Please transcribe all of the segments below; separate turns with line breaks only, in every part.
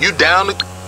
You down to...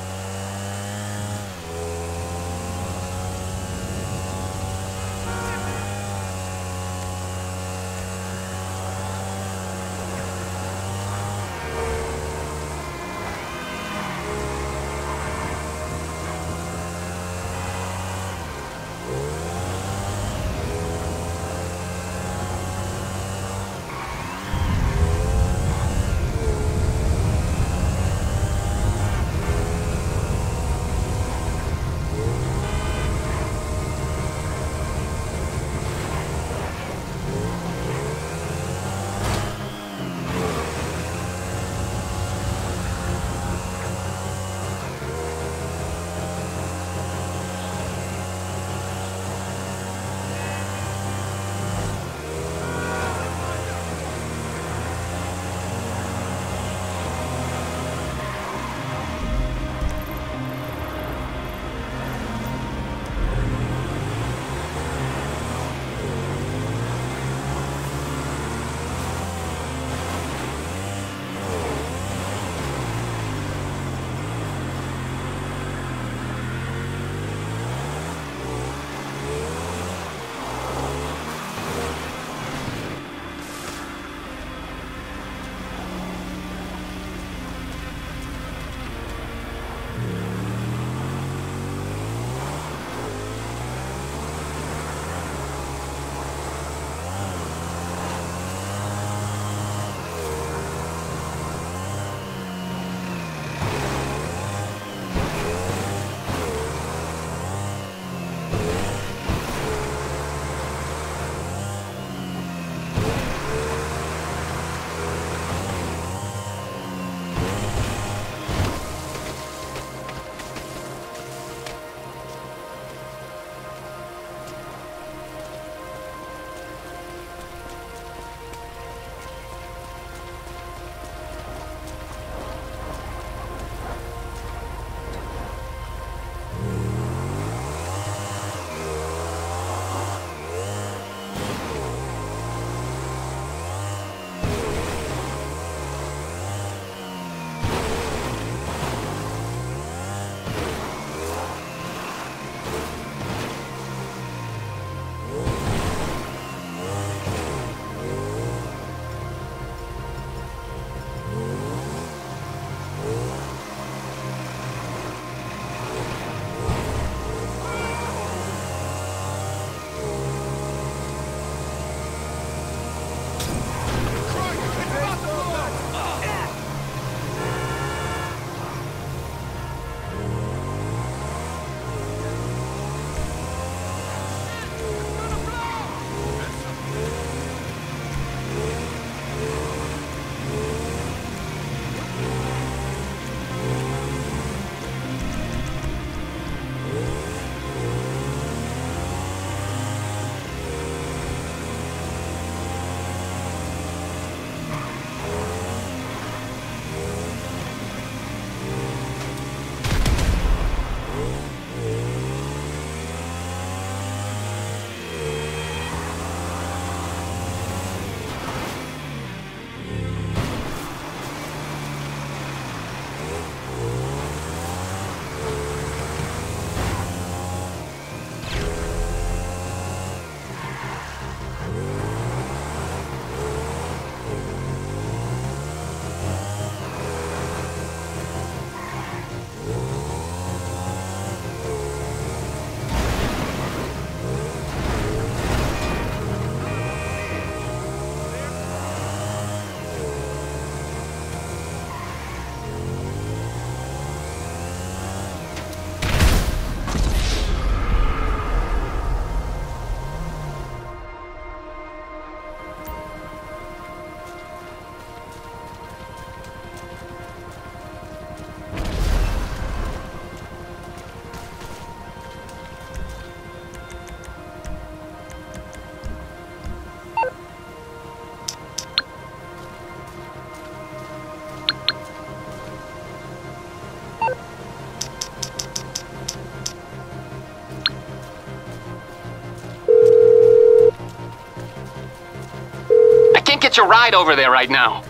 ride over there right now.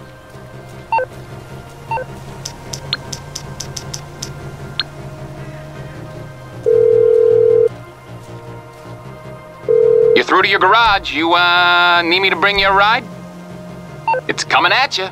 You're through to your garage. You, uh, need me to bring you a ride? It's coming at you.